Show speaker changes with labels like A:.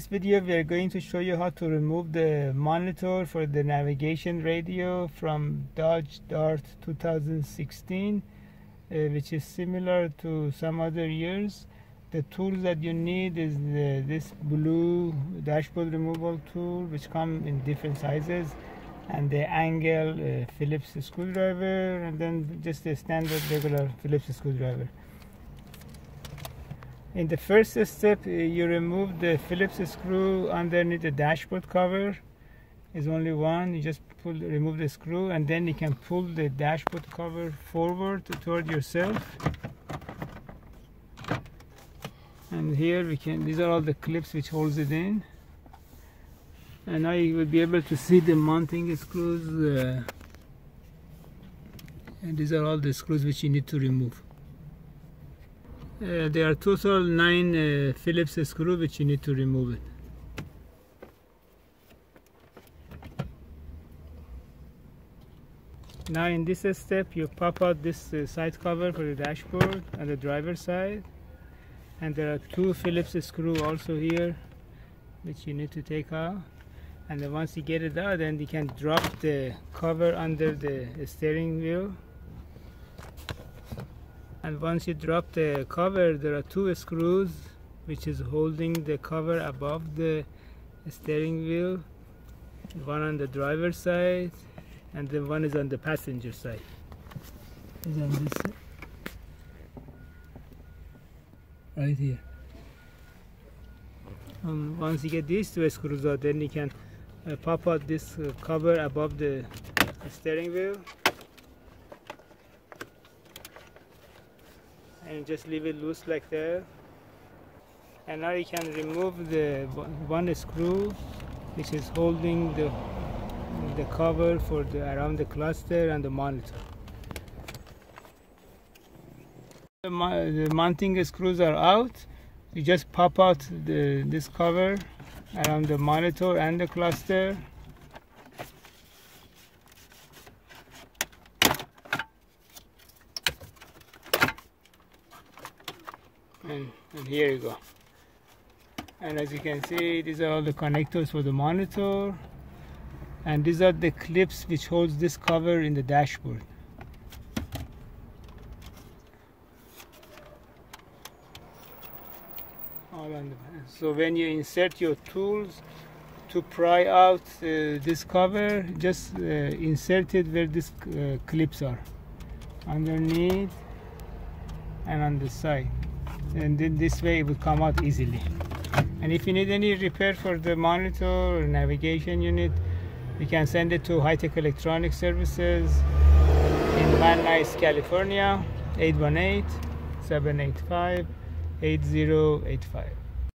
A: this video we are going to show you how to remove the monitor for the navigation radio from Dodge Dart 2016 uh, which is similar to some other years. The tools that you need is the, this blue dashboard removal tool which come in different sizes and the angle uh, Phillips screwdriver and then just a standard regular Phillips screwdriver in the first step, uh, you remove the Phillips screw underneath the dashboard cover. Is only one. You just pull, remove the screw, and then you can pull the dashboard cover forward toward yourself. And here we can. These are all the clips which holds it in. And now you will be able to see the mounting screws. Uh, and these are all the screws which you need to remove. Uh, there are total nine uh, Phillips screw which you need to remove it. Now in this step you pop out this uh, side cover for the dashboard on the driver side. And there are two Phillips screw also here which you need to take out and then once you get it out then you can drop the cover under the steering wheel and once you drop the cover there are two screws which is holding the cover above the steering wheel one on the driver's side and the one is on the passenger side. Is on this side. right here. And once you get these two screws out then you can uh, pop out this uh, cover above the steering wheel and just leave it loose like that. And now you can remove the one screw which is holding the the cover for the around the cluster and the monitor. The, the mounting screws are out. You just pop out the this cover around the monitor and the cluster and, and here you go. And as you can see these are all the connectors for the monitor. And these are the clips which holds this cover in the dashboard. So when you insert your tools to pry out uh, this cover just uh, insert it where these uh, clips are. Underneath and on the side and then this way it will come out easily. And if you need any repair for the monitor or navigation unit you can send it to Hi-Tech electronic services in Van Nuys California 818 785 8085